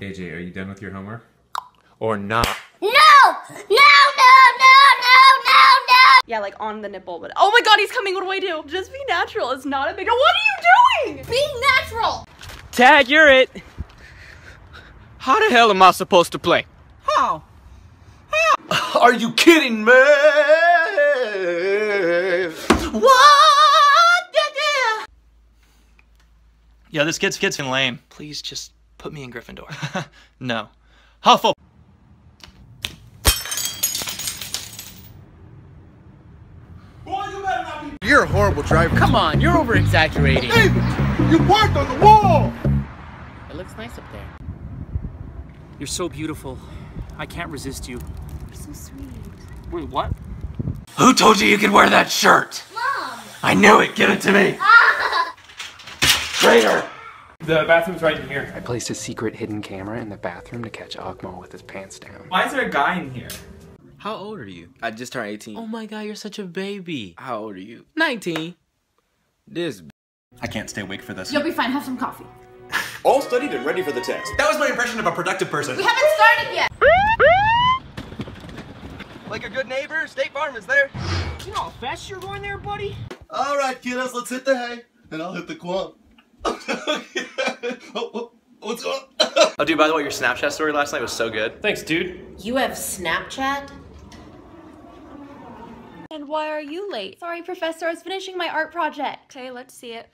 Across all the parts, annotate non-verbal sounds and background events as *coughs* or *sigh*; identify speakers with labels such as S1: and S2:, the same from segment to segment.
S1: AJ, are you done with your homework?
S2: Or not.
S3: No! No, no, no, no, no, no!
S4: Yeah, like on the nipple, but oh my god, he's coming. What do I do? Just be natural. It's not a big deal. What are you doing?
S3: Be natural!
S5: Tag, you're it. How the hell am I supposed to play?
S6: How? How?
S2: Are you kidding me?
S6: What? Yeah,
S7: Yo, this kid's kid's lame.
S5: Please just put me in Gryffindor. *laughs*
S7: No. Huffle.
S2: You're a horrible driver.
S6: Come on, you're over exaggerating.
S2: You parked on the wall!
S6: It looks nice up there.
S7: You're so beautiful. I can't resist you.
S4: You're so sweet.
S7: Wait, what?
S2: Who told you you could wear that shirt?
S3: Mom!
S2: I knew it. Give it to me. Ah! *laughs* Traitor.
S7: The bathroom's right in here.
S8: I placed a secret hidden camera in the bathroom to catch Akmal with his pants down.
S1: Why is there a guy in here?
S5: How old are you?
S6: I just turned 18.
S5: Oh my god, you're such a baby.
S6: How old are you?
S5: 19.
S6: This.
S1: I can't stay awake for this.
S3: You'll be fine. Have some coffee.
S9: All studied and ready for the test. That was my impression of a productive person.
S3: We haven't started yet!
S5: Like a good neighbor, State Farm is there.
S6: You know how fast you're going there, buddy?
S9: All right, kiddos, let's hit the hay, and I'll hit the quant. *laughs* oh, oh, what's going on? *laughs*
S7: Oh, dude, by the way, your Snapchat story last night was so good.
S1: Thanks, dude.
S10: You have Snapchat?
S4: And why are you late? Sorry, Professor. I was finishing my art project. Okay, let's see it.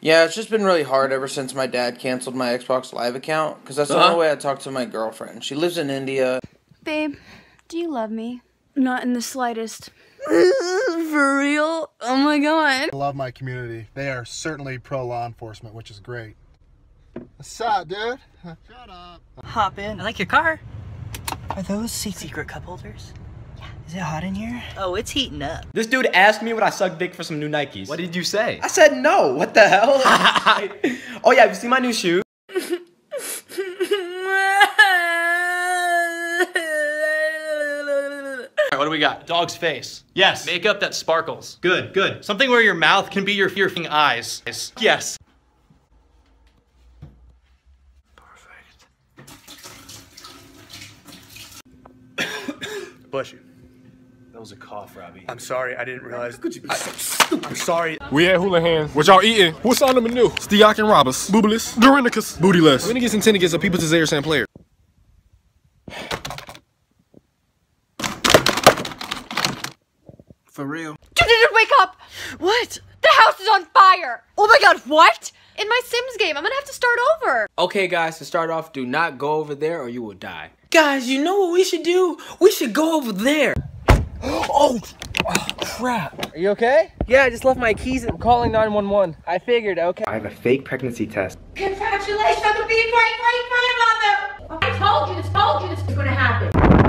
S11: Yeah, it's just been really hard ever since my dad canceled my Xbox Live account because that's the
S5: Uh-huh.
S11: only way I talk to my girlfriend. She lives in India.
S4: Babe, do you love me? Not in the slightest. *laughs* For real? Oh my god.
S9: I love my community. They are certainly pro law enforcement, which is great. What's up, dude? Shut up.
S6: Hop in.
S10: I like your car.
S6: Are those secret, cup holders? Yeah. Is it hot in here? Oh, it's heating up.
S7: This dude asked me would I suck dick for some new Nikes.
S5: What did you say?
S7: I said no. What the hell? *laughs* *laughs* oh yeah, have you see my new shoe? Alright, what do we got? Dog's face. Yes. Makeup that sparkles. Good, good. Something where your mouth can be your fearfing eyes. Yes. Perfect. *coughs* Bless you. That was a cough, Robbie.
S2: I'm sorry, I didn't realize. Could you be so stupid? I'm sorry. We at Hula Hands. What y'all eating? What's on the menu? Steak and Robbers. Boobaless. Dorinicus. Bootyless. Winnigus and Tentacus are people desire Sam player.
S6: For real.
S4: Wake up! What? The house is on fire! Oh my god, what? In my Sims game, I'm gonna have to start over.
S5: Okay, guys, to start off, do not go over there or you will die.
S6: Guys, you know what we should do? We should go over there. *gasps*
S5: Oh, oh, crap. Are you okay? Yeah, I just left my keys and calling 911. I figured, okay.
S8: I have a fake pregnancy test.
S3: Congratulations on being great, great grandmother! I told you this, told you this was gonna happen.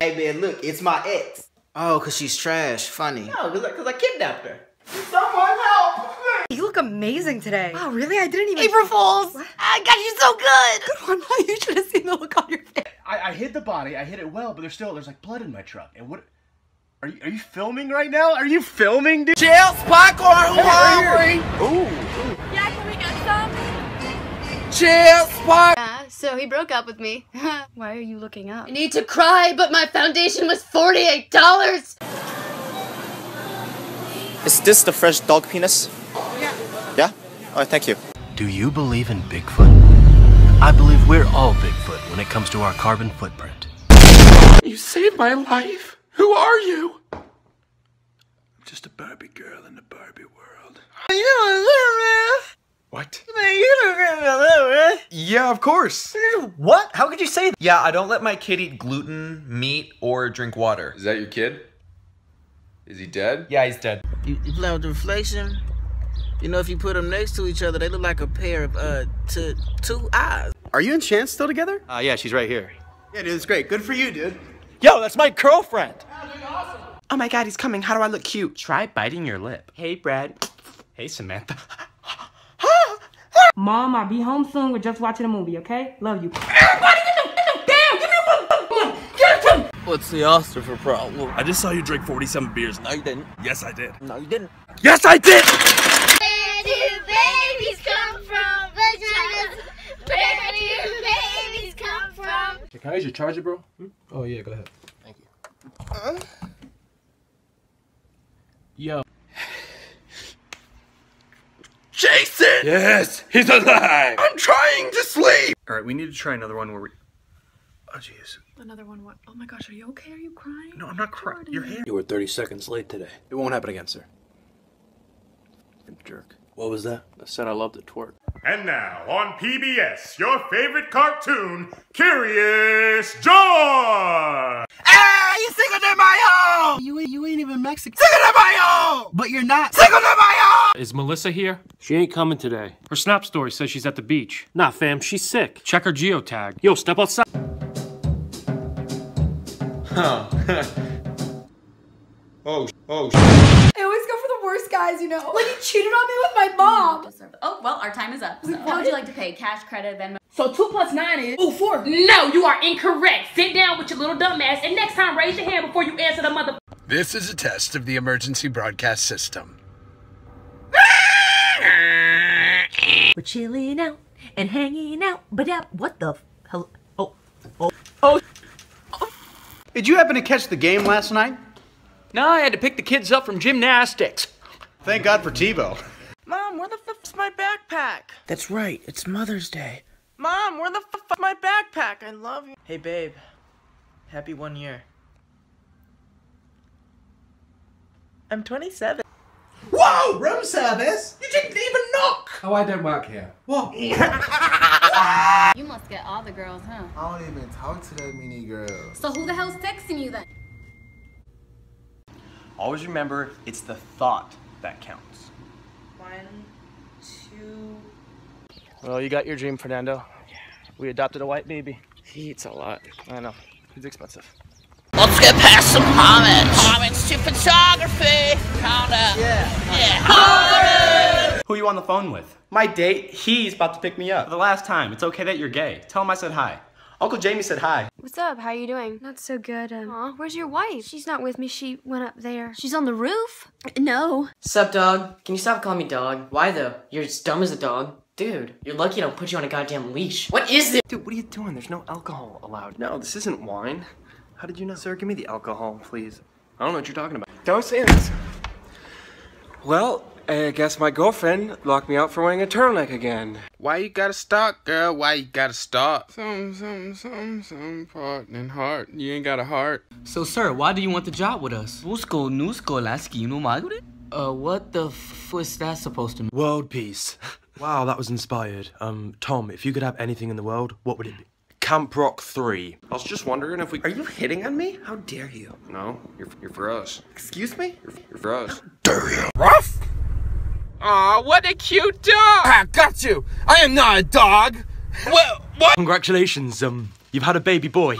S6: Hey man, look, it's my ex. Oh, cause she's trash. Funny. No, cause I, cause I kidnapped her.
S4: You look amazing today. Wow, really? I didn't even. April Fools! I got you so good! Good one. *laughs* You should have seen the look on your face.
S9: I, I hit the body. I hit it well, but there's still there's like blood in my truck. And what? Are you are you filming right now? Are you filming, dude?
S6: Chill, popcorn, Hawaii.
S4: Yeah, can we get some?
S6: Chill, spot.
S4: Yeah, so he broke up with me. *laughs* Why are you looking up?
S3: I need to cry, but my foundation was $48.
S9: Is this the fresh dog penis? Yeah. Yeah? Oh, thank you.
S2: Do you believe in Bigfoot? I believe we're all Bigfoot when it comes to our carbon footprint.
S11: You saved my life. Who are you?
S2: I'm just a Barbie girl in the Barbie world.
S7: What? They're not going to. Yeah, of course.
S6: What? How could you say that?
S7: Yeah, I don't let my kid eat gluten, meat, or drink water.
S1: Is that your kid? Is he dead?
S7: Yeah, he's dead.
S6: You, you play with the reflection? You know, if you put them next to each other, they look like a pair of, uh, t- two eyes.
S9: Are you and Chance still together?
S7: Uh, yeah, she's right here.
S9: Yeah, dude, it's great. Good for you, dude.
S7: Yo, that's my girlfriend.
S5: Oh my god, he's coming. How do I look cute?
S8: Try biting your lip.
S7: Hey, Brad. Hey, Samantha. *laughs*
S10: Mom, I'll be home soon. We're just watching a movie, okay? Love you. Everybody in the, in the damn, give me one, one, What's the Ossifer problem?
S12: I just saw you drink 47 beers.
S10: No, you didn't.
S12: Yes, I did.
S10: No, you didn't.
S12: Yes, I did!
S13: Where do babies come from? Vaginas. Where do babies come from?
S14: Can I use your charger, bro? Hmm? Oh yeah, go ahead. Thank you. Yo.
S12: Jason!
S14: Yes, he's alive.
S12: I'm trying to sleep!
S1: Alright, we need to try another one where we.
S12: Oh, jeez.
S15: Another one. What? Oh my gosh, are you okay? Are you crying?
S1: No, I'm not crying. Your hair.
S14: You were 30 seconds late today. It won't happen again, sir. Jerk. What was that? I said I loved to twerk.
S16: And now on PBS, your favorite cartoon, Curious George!
S10: Ah, you Cinco de Mayo! You ain't, you ain't even Mexican. Cinco de Mayo! But you're not. Cinco de Mayo!
S17: Is Melissa here? She ain't coming today. Her Snap story says she's at the beach. Nah, fam, she's sick. Check her geotag. Yo, step outside. *laughs*
S1: oh, oh,
S15: I always go for the worst guys, you know. Like he cheated on me with my mom.
S18: Oh, well, our time is up. So. How would you like to pay? Cash, credit, Venmo?
S19: So two plus nine is
S15: Oh, four.
S19: No, you are incorrect. Sit down with your little dumbass and next time raise your hand before you answer the mother.
S20: This is a test of the emergency broadcast system.
S21: We're chilling out and hanging out, but yeah, what the? F- hell? Oh, oh,
S22: oh. Did you happen to catch the game last night?
S23: No, I had to pick the kids up from gymnastics.
S22: Thank God for TiVo.
S6: Mom, where the fuck's my backpack?
S10: That's right. It's Mother's Day.
S6: Mom, where the fuck's my backpack? I love you. Hey, babe. Happy one year. I'm 27.
S22: Whoa! Room service? You didn't even knock!
S14: Oh, I don't work here.
S22: What? *laughs*
S18: You must get all the girls, huh?
S2: I don't even talk to that many girls.
S18: So who the hell's texting you then?
S7: Always remember, it's the thought that counts.
S6: One, two.
S22: Well, you got your dream, Fernando. Yeah. We adopted a white baby. He eats a lot. I know. He's expensive.
S10: Let's get past some comments. Comments to photography. Count up.
S22: Yeah.
S10: Yeah.
S7: Who you on the phone with?
S22: My date, he's about to pick me
S7: For
S22: up.
S7: the last time, it's okay that you're gay. Tell him I said hi.
S22: Uncle Jamie said hi.
S24: What's up? How you doing? Not so good. Um, Aw, where's your wife? She's not with me. She went up there. She's on the roof? No.
S25: Sup, dog? Can you stop calling me dog? Why though? You're as dumb as a dog. Dude, you're lucky I don't put you on a goddamn leash. What is this?
S26: Dude, what are you doing? There's no alcohol allowed. No, this isn't wine. How did you know? Sir, give me the alcohol, please. I don't know what you're talking about.
S14: Don't say this. Well, I guess my girlfriend locked me out for wearing a turtleneck again.
S20: Why you gotta start, girl? Why you gotta start? Some, some, some, some part and heart. You ain't got a heart.
S22: So, sir, why do you want the job with us?
S25: Busco nusko laskino magre? Uh, what the f was that supposed to mean?
S27: World peace. *laughs* Wow, that was inspired. Um, Tom, if you could have anything in the world, what would it be? Camp Rock 3.
S14: I was just wondering if we.
S26: Are you hitting on me? How dare you?
S14: No, you're, you're for us.
S26: Excuse me?
S14: You're, you're for us.
S20: Ruff? Aw, what a cute dog! I got you! I am not a dog! Well, what?
S27: Congratulations, um, you've had a baby boy.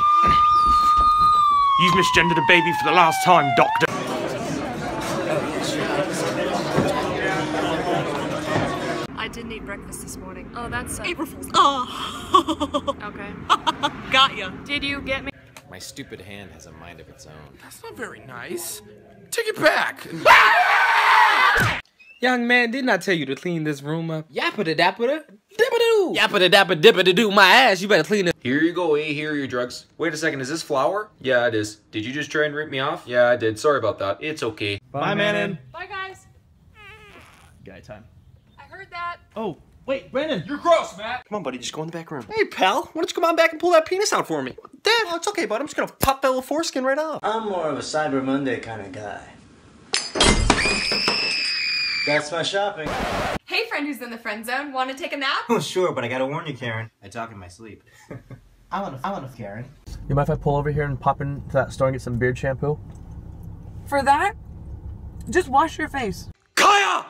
S27: You've misgendered a baby for the last time, Doctor.
S24: I didn't eat breakfast this morning. Oh, that's.
S15: April Fool's. Oh.
S24: Okay. *laughs*
S15: Got ya.
S24: Did you get me?
S1: My stupid hand has a mind of its own.
S20: That's not very nice. Take it back. *laughs*
S22: Young man, didn't I tell you to clean this room up?
S25: Yappa dappa dippa Yappa dappa dippa do my ass. You better clean it.
S1: Here you go, eh? Here are your drugs. Wait a second, is this flour? Yeah, it is. Did you just try and rip me off? Yeah, I did. Sorry about that. It's okay.
S7: Bye, Manon.
S24: Bye, guys.
S7: Guy time.
S24: I heard that.
S7: Oh, wait, Brandon.
S14: You're gross, Matt.
S27: Come on, buddy, just go in the back room.
S22: Hey, pal, why don't you come on back and pull that penis out for me? Dad, oh, it's okay, bud. I'm just gonna pop that little foreskin right off.
S28: I'm more of a Cyber Monday kind of guy. That's my shopping.
S24: Hey, friend who's in the friend zone. Want to take a nap?
S28: Oh, sure, but I gotta warn you, Karen. I talk in my sleep. *laughs* I want to, I want to, Karen.
S22: You mind if I pull over here and pop into that store and get some beard shampoo?
S15: For that, just wash your face.
S20: Kaya!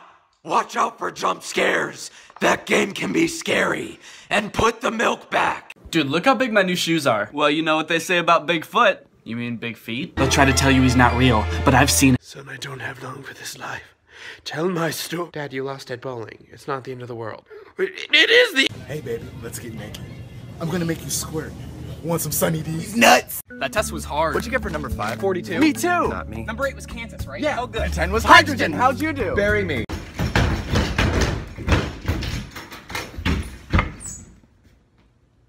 S20: Watch out for jump scares. That game can be scary. And put the milk back.
S22: Dude, look how big my new shoes are. Well, you know what they say about Bigfoot. You mean big feet? They'll try to tell you he's not real, but I've seen it.
S20: Son, I don't have long for this life. Tell my story.
S26: Dad, you lost at bowling. It's not the end of the world.
S20: It, it is the.
S2: Hey, baby, let's get naked. I'm gonna make you squirt. Want some Sunny D's?
S9: Nuts. That test was hard.
S2: What'd you get for number five?
S9: 42.
S2: Me too.
S27: Not me.
S9: Number eight was Kansas, right?
S2: Yeah.
S9: Oh, good.
S2: 10 was
S9: hydrogen.
S2: hydrogen.
S9: How'd you do?
S2: Bury me.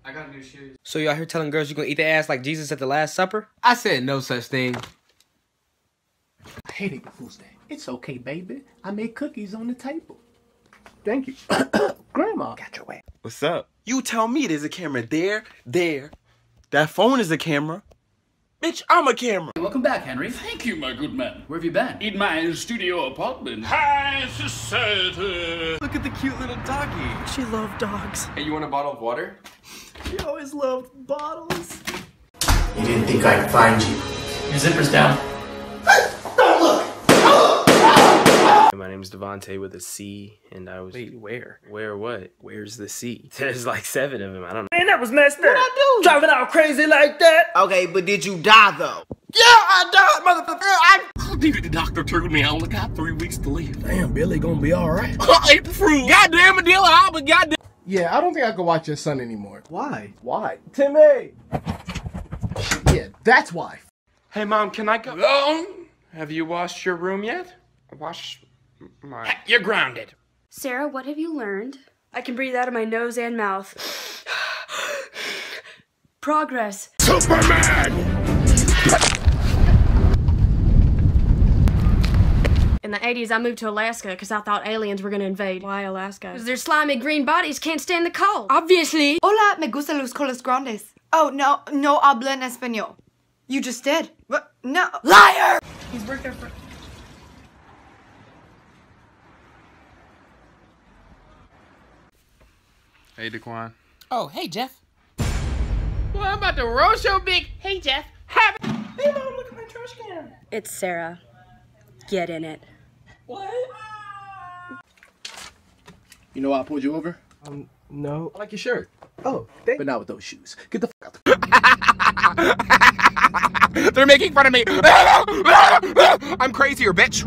S9: I got new shoes.
S5: So you out here telling girls you gonna eat their ass like Jesus at the Last Supper?
S9: I said no such thing.
S14: I hate April Fool's Day. It's okay, baby. I made cookies on the table. Thank you. *coughs* Grandma. Got your way.
S27: What's up? You tell me there's a camera there, there. That phone is a camera. Bitch, I'm a camera.
S29: Welcome back, Henry. Thank you, my good man. Where have you been? In my studio apartment. Hi, society.
S27: Look at the cute little doggy.
S14: She loved dogs.
S27: Hey, you want a bottle of water?
S14: She always loved bottles.
S29: You didn't think I'd find you. Your zipper's down.
S27: My name's Devonte with a C, and I was.
S5: Wait, where?
S27: Where what? Where's the C? *laughs* There's like seven of them. I don't know.
S9: Man, that was messed up. What I do? Driving out crazy like that.
S30: Okay, but did you die though?
S9: Yeah, I died, motherfucker. I
S29: David, the doctor told me I only got three weeks to live.
S14: Damn, Billy gonna be alright.
S29: April Fool. Goddamn it, deal out, but goddamn.
S14: Yeah, I don't think I can watch your son anymore.
S27: Why?
S14: Why?
S9: Timmy.
S14: Yeah, that's why.
S27: Hey, mom, can I go? Have you washed your room yet? Wash my.
S29: You're grounded.
S24: Sarah, what have you learned?
S16: I can breathe out of my nose and mouth. Progress.
S29: Superman!
S24: In the 80s, I moved to Alaska because I thought aliens were going to invade. Why Alaska? Because their slimy green bodies can't stand the cold. Obviously.
S16: Hola, me gusta los colos grandes. Oh, no, no habla en español. You just did. What? No. Liar! He's worked there for.
S27: Hey, Daquan.
S29: Oh, hey, Jeff. Well, I'm about to roast your big. Hey, Jeff. Have Hey, Mom, look at my trash can.
S16: It's Sarah. Get in it.
S29: What?
S14: You know why I pulled you over?
S27: Um, no.
S14: I like your shirt. Oh, thank but not with those shoes. Get the fuck out the *laughs*
S31: They're making fun of me. *laughs* I'm crazier, bitch.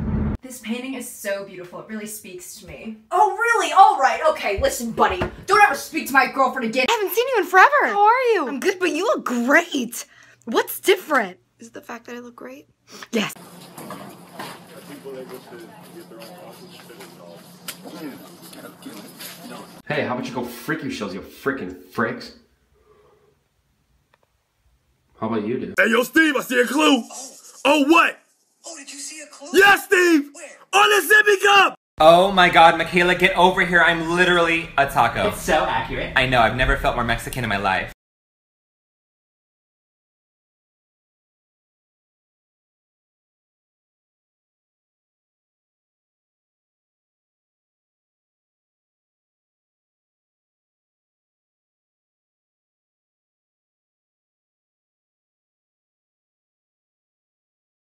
S32: This painting is so beautiful. It really speaks to me.
S33: Oh, really? All right. Okay, listen, buddy. Don't ever speak to my girlfriend again.
S16: I haven't seen you in forever. How are you? I'm good, but you look great. What's different? Is it the fact that I look great? Yes.
S34: Hey, how about you go freak yourselves, you freaking fricks? How about you do?
S35: Hey, yo, Steve, I see a clue. Oh, what? Oh, did you see a clue? Yes, Steve! On the sippy cup!
S17: Oh my god, Michaela, get over here. I'm literally a taco.
S29: It's so accurate.
S17: I know, I've never felt more Mexican in my life.